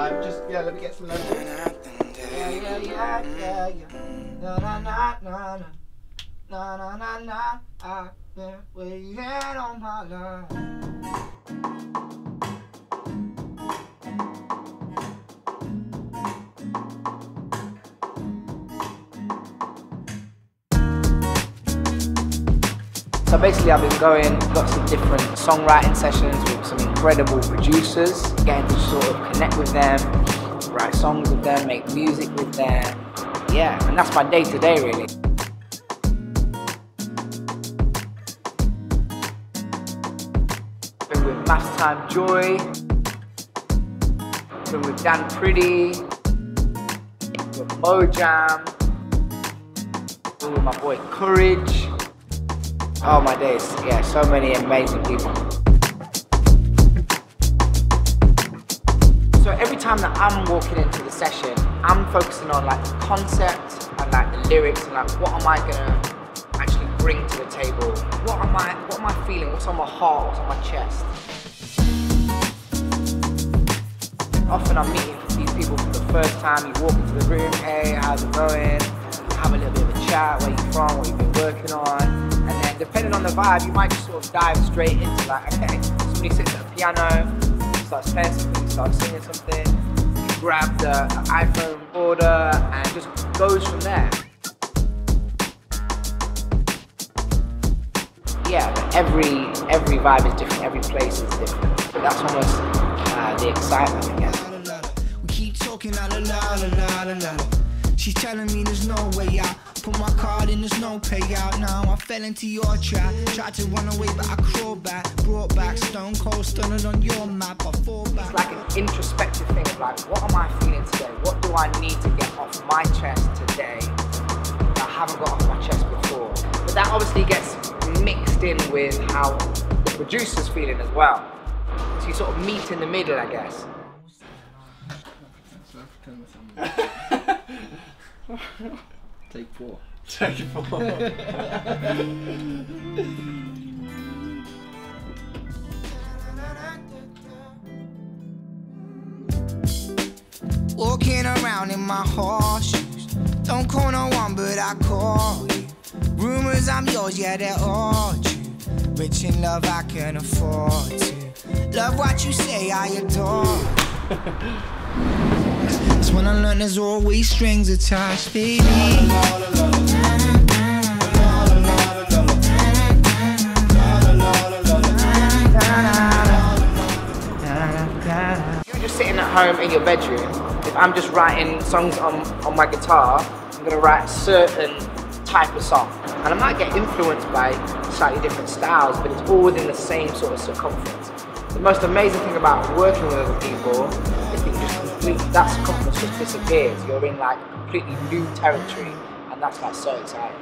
vibe. Just yeah, let me get some levels. Yeah, yeah, yeah, yeah, yeah. Na na na na na. Na na na na. I've been waiting all my life. So basically, I've been going lots of different songwriting sessions with some incredible producers, getting to sort of connect with them, write songs with them, make music with them. Yeah, and that's my day to day really. Been with Mass Time Joy, been with Dan Priddy, with Mojam, been with my boy Courage. Oh my days, yeah, so many amazing people. So every time that I'm walking into the session, I'm focusing on like the concept and like the lyrics and like what am I gonna actually bring to the table? What am I what am I feeling? What's on my heart? What's on my chest? Often I'm meeting these people for the first time. You walk into the room, hey, how's it going? Have a little bit of a chat, where you from, what you've been working on. Depending on the vibe, you might just sort of dive straight into like, okay, somebody sits at a piano, starts playing something, starts singing something, you grab the iPhone order and just goes from there. Yeah, every every vibe is different, every place is different. But that's almost uh, the excitement, I guess. We keep talking la la la la la. She's telling me there's no way out. Put my card in, there's no payout now. I fell into your trap. Tried to run away, but I crawled back. Brought back stone cold, stunning on your map. I fall back. It's like an introspective thing of like, what am I feeling today? What do I need to get off my chest today that I haven't got off my chest before? But that obviously gets mixed in with how the producer's feeling as well. So you sort of meet in the middle, I guess. Take four. Take four. Walking around in my horseshoes. Don't call no one, but I call you. Rumors I'm yours, yeah, they're all true. Rich in love, I can afford to. Love what you say, I adore. When I learned there's always strings attached, baby. You're just sitting at home in your bedroom. If I'm just writing songs on, on my guitar, I'm gonna write a certain type of song. And I might get influenced by slightly different styles, but it's all within the same sort of circumference. The most amazing thing about working with other people is that you just completely, that circumference just disappears. You're in like completely new territory, and that's like so exciting.